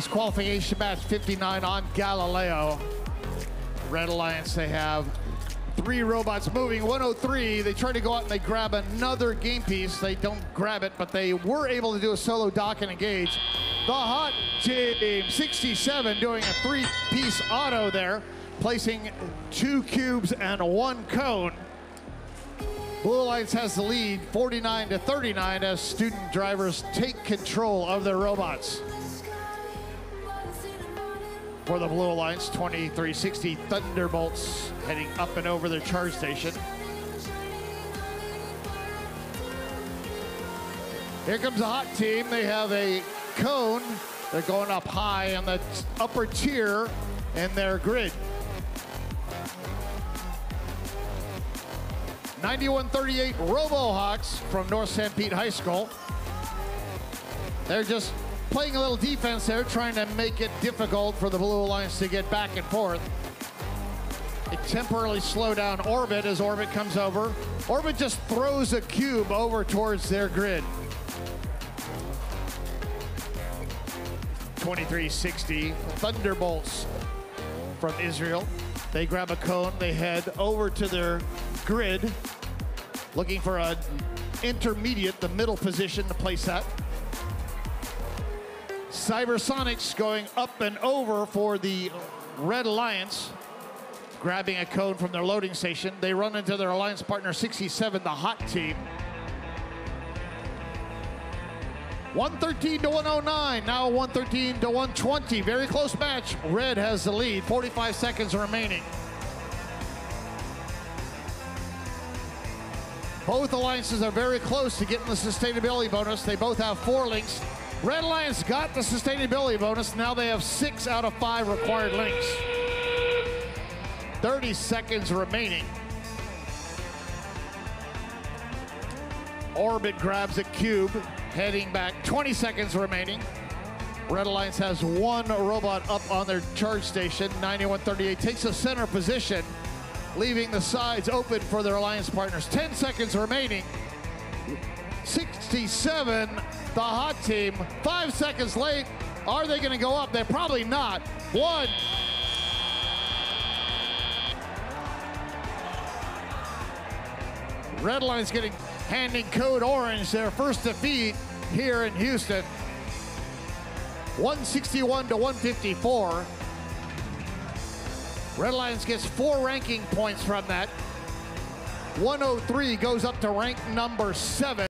It's qualification match 59 on Galileo. Red Alliance, they have three robots moving. 103, they try to go out and they grab another game piece. They don't grab it, but they were able to do a solo dock and engage. The Hot Team 67 doing a three-piece auto there, placing two cubes and one cone. Blue Alliance has the lead 49 to 39 as student drivers take control of their robots. For the Blue Alliance, 2360 Thunderbolts heading up and over their charge station. Here comes the hot team. They have a cone. They're going up high on the upper tier in their grid. 9138 RoboHawks from North Sanpete High School. They're just playing a little defense there, trying to make it difficult for the Blue Alliance to get back and forth. They temporarily slow down Orbit as Orbit comes over. Orbit just throws a cube over towards their grid. 2360 Thunderbolts from Israel. They grab a cone, they head over to their grid, looking for an intermediate, the middle position to place that. Cybersonics going up and over for the Red Alliance, grabbing a cone from their loading station. They run into their alliance partner 67, the hot team. 113 to 109, now 113 to 120. Very close match. Red has the lead, 45 seconds remaining. Both alliances are very close to getting the sustainability bonus. They both have four links. Red Alliance got the sustainability bonus. Now they have six out of five required links. 30 seconds remaining. Orbit grabs a cube, heading back. 20 seconds remaining. Red Alliance has one robot up on their charge station. 9138 takes a center position, leaving the sides open for their alliance partners. 10 seconds remaining. 67, the hot team. Five seconds late. Are they going to go up? They're probably not. One. Red Alliance getting handing Code Orange their first defeat here in Houston. 161 to 154. Red Lions gets four ranking points from that. 103 goes up to rank number seven.